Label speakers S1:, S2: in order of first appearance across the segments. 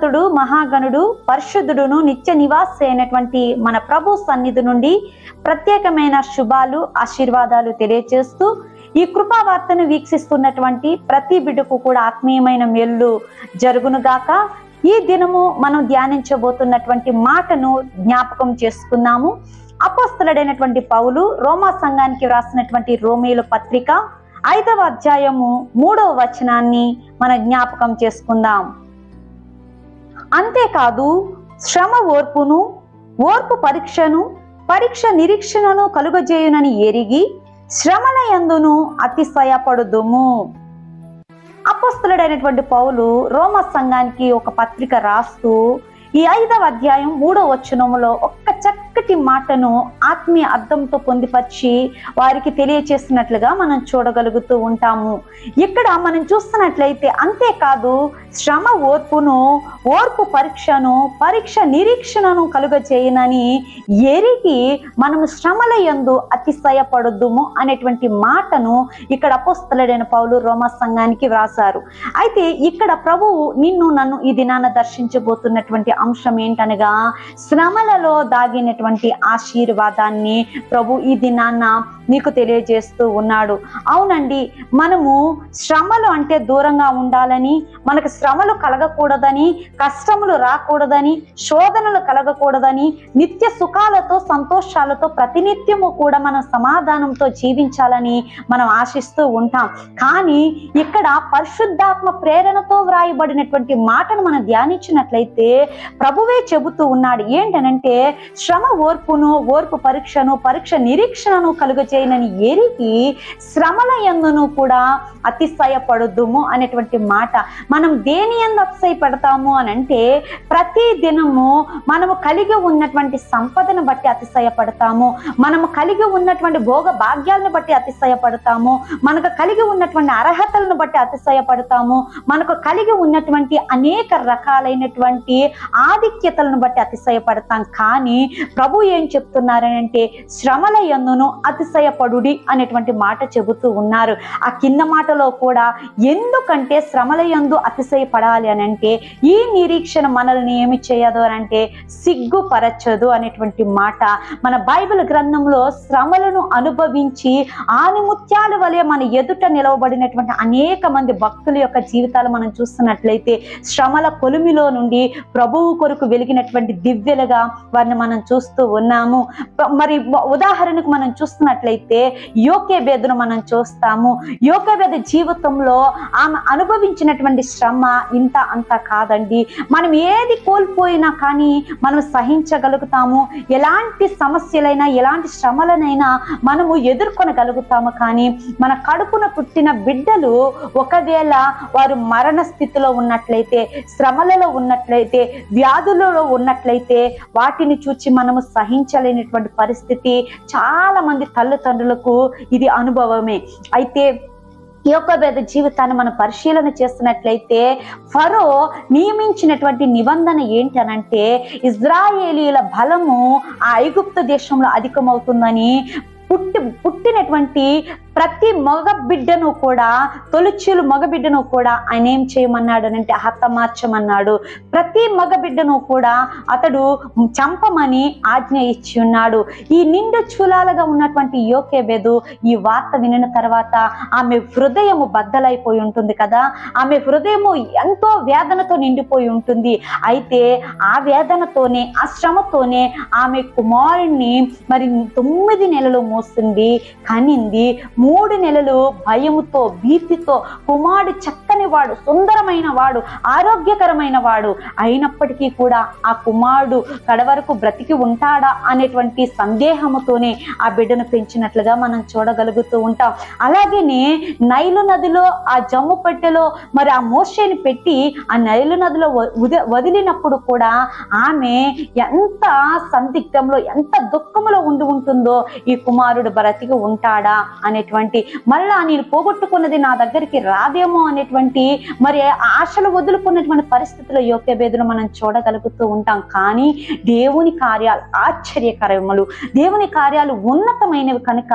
S1: ఉన్నతుడు మహాగణుడు పరిశుద్ధుడును నిత్య నివాసి అయినటువంటి మన ప్రభు సన్నిధి నుండి ప్రత్యేకమైన శుభాలు ఆశీర్వాదాలు తెలియజేస్తూ ఈ కృపావార్తను వీక్షిస్తున్నటువంటి ప్రతి బిడ్డకు కూడా ఆత్మీయమైన మేలు జరుగునుగాక ఈ దినము మనం ధ్యానించబోతున్నటువంటి మాటను జ్ఞాపకం చేసుకుందాము. అపస్తులుడైనటువంటి పౌలు రోమా సంఘానికి వ్రాసినటువంటి రోమేలు పత్రిక ఐదవ అధ్యాయము మూడవ వచనాన్ని మన జ్ఞాపకం చేసుకుందాం. అంతేకాదు శ్రమ ఓర్పును ఓర్పు పరీక్షను పరీక్ష నిరీక్షణను కలుగజేయునని ఎరిగి శ్రమల యందును అతిశయపడుదుము. అపస్తులుడైనటువంటి పౌలు రోమ సంఘానికి ఒక పత్రిక రాస్తూ ఈ ఐదవ అధ్యాయం మూడో వచనములో ఒక్క చక్కటి మాటను ఆత్మీయ అర్థంతో పొందిపరిచి వారికి తెలియచేస్తున్నట్లుగా మనం చూడగలుగుతూ ఉంటాము. ఇక్కడ మనం చూస్తున్నట్లయితే అంతేకాదు శ్రమ ఓర్పును ఓర్పు పరీక్షను పరీక్ష నిరీక్షణను కలుగజేయనని ఎరిగి మనము శ్రమల యందు అతిశయపడొద్దుము అనేటువంటి మాటను ఇక్కడ అపోస్తలుడైన పౌలు రోమా సంఘానికి వ్రాసారు అయితే ఇక్కడ ప్రభువు నిన్ను నన్ను ఈ దినాన దర్శించబోతున్నటువంటి అంశం ఏంటనగా శ్రమలలో దా కొనసాగినటువంటి ఆశీర్వాదాన్ని ప్రభు ఈ దినాన్న నీకు తెలియజేస్తూ ఉన్నాడు. అవునండి మనము శ్రమలు అంటే దూరంగా ఉండాలని మనకు శ్రమలు కలగకూడదని కష్టములు రాకూడదని శోధనలు కలగకూడదని నిత్య సుఖాలతో సంతోషాలతో ప్రతినిత్యము కూడా మనం సమాధానంతో జీవించాలని మనం ఆశిస్తూ ఉంటాం. కానీ ఇక్కడ పరిశుద్ధాత్మ ప్రేరణతో వ్రాయబడినటువంటి మాటను మనం ధ్యానించినట్లయితే ప్రభువే చెబుతూ ఉన్నాడు. ఏంటనంటే శ్రమ ఓర్పును ఓర్పు పరీక్షను పరీక్ష నిరీక్షణను చేయనని ఎరిగి శ్రమల ఎందును కూడా అతిశయపడుదుము అనేటువంటి మాట. మనం దేని ఎందు అతిశయపడతాము అని అంటే ప్రతి దినము మనము కలిగి ఉన్నటువంటి సంపదను బట్టి అతిశయపడతాము. మనము కలిగి ఉన్నటువంటి భోగ భాగ్యాలను బట్టి అతిశయపడతాము. మనకు కలిగి ఉన్నటువంటి అర్హతలను బట్టి అతిశయపడతాము. మనకు కలిగి ఉన్నటువంటి అనేక రకాలైనటువంటి ఆధిక్యతలను బట్టి అతిశయపడతాం. కానీ ప్రభు ఏం చెప్తున్నారనంటే శ్రమల ఎందును అతిశయపడుడి అనేటువంటి మాట చెబుతూ ఉన్నారు. ఆ కింద మాటలో కూడా ఎందుకంటే శ్రమల యందు అతిశయపడాలి అని అంటే ఈ నిరీక్షణ మనల్ని ఏమి చేయదు అని అంటే సిగ్గుపరచదు అనేటువంటి మాట మన బైబిల్ గ్రంథంలో శ్రమలను అనుభవించి ఆనిముత్యాల వలె మన ఎదుట నిలవబడినటువంటి అనేక మంది భక్తుల యొక్క జీవితాలు మనం చూస్తున్నట్లయితే శ్రమల కొలిమిలో నుండి ప్రభువు కొరకు వెలిగినటువంటి దివ్యలుగా వారిని మనం చూస్తూ ఉన్నాము. మరి ఉదాహరణకు మనం చూస్తున్నట్లయితే యోకేబేదును మనం చూస్తాము యోకేబేద జీవితంలో ఆమె అనుభవించినటువంటి శ్రమ ఇంత అంత కాదండి. మనం ఏది కోల్పోయినా కానీ మనం సహించగలుగుతాము. ఎలాంటి సమస్యలైనా ఎలాంటి శ్రమలనైనా మనము ఎదుర్కొనగలుగుతాము కానీ మన కడుపున పుట్టిన బిడ్డలు ఒకవేళ వారు మరణ స్థితిలో ఉన్నట్లయితే శ్రమలలో ఉన్నట్లయితే వ్యాధులలో ఉన్నట్లయితే వాటిని చూచి మనము సహించలేనటువంటి పరిస్థితి చాలా మంది తల్లిదండ్రులకు ఇది అనుభవమే. అయితే ఈ యొక్క జీవితాన్ని మనం పరిశీలన చేస్తున్నట్లయితే ఫరో నియమించినటువంటి నిబంధన ఏంటనంటే ఇజ్రాయేలీల బలము ఆ ఐగుప్త దేశంలో అధికమవుతుందని పుట్టి పుట్టినటువంటి ప్రతి మగ బిడ్డను కూడా తొలిచూలు మగ బిడ్డను కూడా ఆయన ఏం చేయమన్నాడు అంటే హతమార్చమన్నాడు ప్రతి మగ బిడ్డను కూడా అతడు చంపమని ఆజ్ఞ ఇచ్చి ఉన్నాడు. ఈ నిండు చూలాలుగా ఉన్నటువంటి యోకేబెదు ఈ వార్త వినిన తర్వాత ఆమె హృదయము బద్దలైపోయి ఉంటుంది కదా? ఆమె హృదయము ఎంతో వేదనతో నిండిపోయి ఉంటుంది. అయితే ఆ వేదనతోనే ఆ శ్రమతోనే ఆమె కుమారుణ్ణి మరి తొమ్మిది నెలలు మోస్తుంది కనింది మూడు నెలలు భయముతో భీతితో కుమారుడు చక్కని వాడు సుందరమైన వాడు ఆరోగ్యకరమైన వాడు. అయినప్పటికీ కూడా ఆ కుమారుడు కడవరకు బ్రతికి ఉంటాడా అనేటువంటి సందేహముతోనే ఆ బిడ్డను పెంచినట్లుగా మనం చూడగలుగుతూ ఉంటాం. అలాగనే నైలు నదిలో ఆ జమ్ము పెట్టెలో మరి ఆ మోషేని పెట్టి ఆ నైలు నదిలో వదిలినప్పుడు కూడా ఆమె ఎంత సందిగ్ధంలో ఎంత దుఃఖంలో ఉండి ఉంటుందో ఈ కుమారుడు బ్రతికి ఉంటాడా అనేటువంటి మళ్ళా నేను పోగొట్టుకున్నది నా దగ్గరికి రాదేమో అనేటువంటి మరి ఆశలు వదులుకున్నటువంటి పరిస్థితుల్లో యోగ్యభేదులు మనం చూడగలుగుతూ ఉంటాం. కానీ దేవుని కార్యాలు ఆశ్చర్యకరములు. దేవుని కార్యాలు ఉన్నతమైనవి కనుక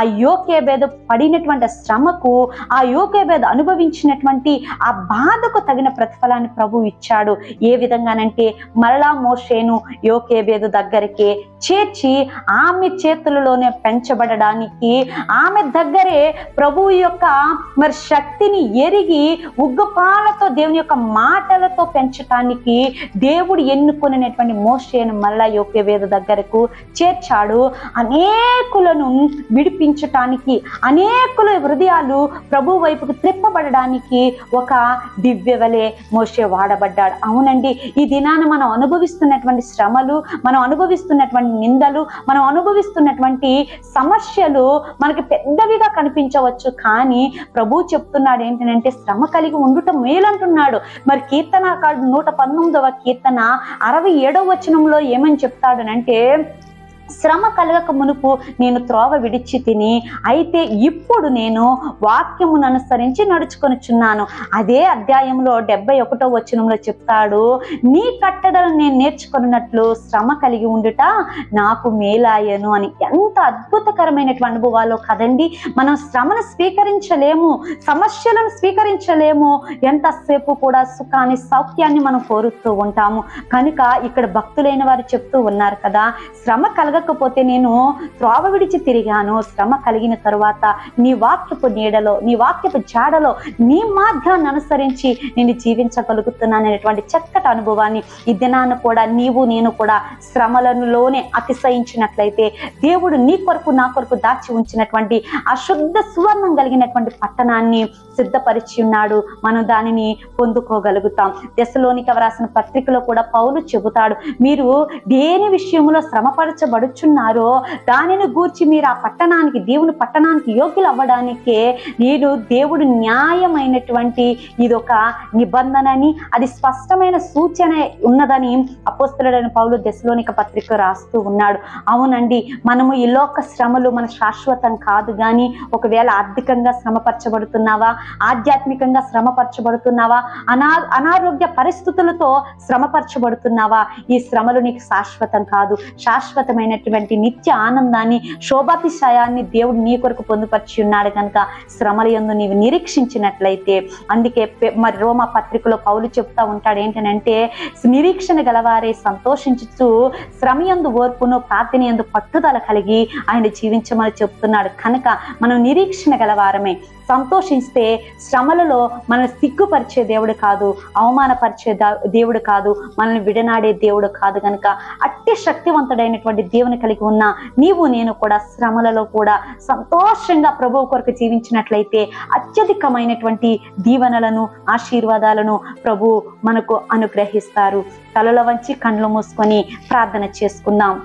S1: ఆ యోగ్యభేద పడినటువంటి శ్రమకు ఆ యోగ్యభేద అనుభవించినటువంటి ఆ బాధకు తగిన ప్రతిఫలాన్ని ప్రభు ఇచ్చాడు. ఏ విధంగానంటే మరలా మోషేను యోకేబేదు దగ్గరికి చేర్చి ఆమె చేతులలోనే పెంచబడడానికి ఆమె దగ్గరే ప్రభువు యొక్క మరి శక్తిని ఎరిగి ఉగ్గుపాలతో దేవుని యొక్క మాటలతో పెంచటానికి దేవుడు ఎన్నుకునేటువంటి మోషేను మళ్ళా యోగ్యవేద దగ్గరకు చేర్చాడు. అనేకులను విడిపించటానికి అనేకుల హృదయాలు ప్రభు వైపుకు త్రిప్పబడడానికి ఒక దివ్య వలె మోషే వాడబడ్డాడు. అవునండి ఈ దినాన మనం అనుభవిస్తున్నటువంటి శ్రమలు మనం అనుభవిస్తున్నటువంటి నిందలు మనం అనుభవిస్తున్నటువంటి సమస్యలు మనకి పెద్దవిగా కనిపించవచ్చు. కానీ ప్రభు చెప్తున్నాడు ఏంటంటే శ్రమ కలిగి ఉండటం మేలంటున్నాడు. మరి కీర్తనకాడు నూట పంతొమ్మిదవ కీర్తన అరవై ఏడవ వచనంలో ఏమని చెప్తాడనంటే శ్రమ కలగక మునుపు నేను త్రోవ విడిచి తిని అయితే ఇప్పుడు నేను వాక్యమును అనుసరించి నడుచుకొనుచున్నాను. అదే అధ్యాయంలో డెబ్బై ఒకటో వచనంలో చెప్తాడు నీ కట్టడలు నేను నేర్చుకున్నట్లు శ్రమ కలిగి ఉండుట నాకు మేలాయను అని. ఎంత అద్భుతకరమైనటువంటి అనుభవాలు కదండి. మనం శ్రమను స్వీకరించలేము సమస్యలను స్వీకరించలేము. ఎంతసేపు కూడా సుఖాన్ని సౌఖ్యాన్ని మనం కోరుతూ ఉంటాము. కనుక ఇక్కడ భక్తులైన వారు చెప్తూ ఉన్నారు కదా శ్రమ కలగ కలగకపోతే నేను త్రోవ విడిచి తిరిగాను. శ్రమ కలిగిన తరువాత నీ వాక్యపు నీడలో నీ వాక్యపు జాడలో నీ మార్గాన్ని అనుసరించి నేను జీవించగలుగుతున్నాను అనేటువంటి చక్కటి అనుభవాన్ని ఈ దినాన కూడా నీవు నేను కూడా శ్రమలలోనే అతిశయించినట్లయితే దేవుడు నీ కొరకు నా కొరకు దాచి ఉంచినటువంటి అశుద్ధ సువర్ణం కలిగినటువంటి పట్టణాన్ని సిద్ధపరిచి ఉన్నాడు. మనం దానిని పొందుకోగలుగుతాం. దశలోనికి రాసిన పత్రికలో కూడా పౌలు చెబుతాడు మీరు దేని విషయంలో పడుచున్నారో? దానిని గూర్చి మీరు ఆ పట్టణానికి దేవుని పట్టణానికి యోగ్యులు అవ్వడానికే నేను దేవుడు న్యాయమైనటువంటి ఇదొక నిబంధన అని అది స్పష్టమైన సూచన ఉన్నదని అపోస్తులుడైన పౌలు దశలోనిక పత్రిక రాస్తూ ఉన్నాడు. అవునండి మనము ఈ లోక శ్రమలు మన శాశ్వతం కాదు కానీ ఒకవేళ ఆర్థికంగా శ్రమపరచబడుతున్నావా ఆధ్యాత్మికంగా శ్రమపరచబడుతున్నావా అనా అనారోగ్య పరిస్థితులతో శ్రమపరచబడుతున్నావా ఈ శ్రమలు నీకు శాశ్వతం కాదు. శాశ్వతమైన కలిగినటువంటి నిత్య ఆనందాన్ని శోభాతిశయాన్ని దేవుడు నీ కొరకు పొందుపరిచి ఉన్నాడు కనుక శ్రమల యందు నీవు నిరీక్షించినట్లయితే అందుకే మరి రోమ పత్రికలో పౌలు చెప్తా ఉంటాడు ఏంటనంటే నిరీక్షణ గలవారే సంతోషించుతూ శ్రమయందు ఓర్పును ప్రార్థన యందు పట్టుదల కలిగి ఆయన జీవించమని చెప్తున్నాడు. కనుక మనం నిరీక్షణ గలవారమే. సంతోషిస్తే శ్రమలలో మనల్ని సిగ్గుపరిచే దేవుడు కాదు అవమానపరిచే దేవుడు కాదు మనల్ని విడనాడే దేవుడు కాదు కనుక అట్టి శక్తివంతుడైనటువంటి దేవుని కలిగి ఉన్న నీవు నేను కూడా శ్రమలలో కూడా సంతోషంగా ప్రభువు కొరకు జీవించినట్లయితే అత్యధికమైనటువంటి దీవెనలను ఆశీర్వాదాలను ప్రభు మనకు అనుగ్రహిస్తారు. తలల వంచి కండ్లు మూసుకొని ప్రార్థన చేసుకుందాం.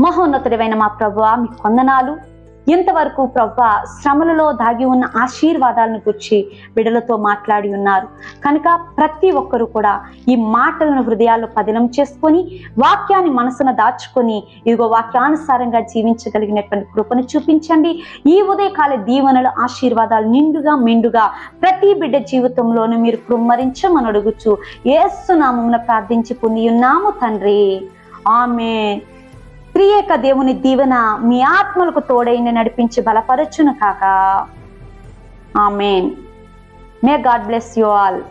S1: మహోన్నతుడైన మా ప్రభు మీ కొందనాలు ఇంతవరకు ప్రవ్వ శ్రమలలో దాగి ఉన్న ఆశీర్వాదాలను గుర్చి బిడలతో మాట్లాడి ఉన్నారు. కనుక ప్రతి ఒక్కరూ కూడా ఈ మాటలను హృదయాల్లో పదిలం చేసుకొని వాక్యాన్ని మనసున దాచుకొని ఇదిగో వాక్యానుసారంగా జీవించగలిగినటువంటి కృపను చూపించండి. ఈ ఉదయకాల దీవెనలు ఆశీర్వాదాలు నిండుగా మెండుగా ప్రతి బిడ్డ జీవితంలోనూ మీరు కృమ్మరించమని అడుగుచు. ఏసునామమున ప్రార్థించి పొంది ఉన్నాము తండ్రి. ఆమె ప్రియేక దేవుని దీవెన మీ ఆత్మలకు తోడైన నడిపించి బలపరచును కాక. Amen. May God bless you all.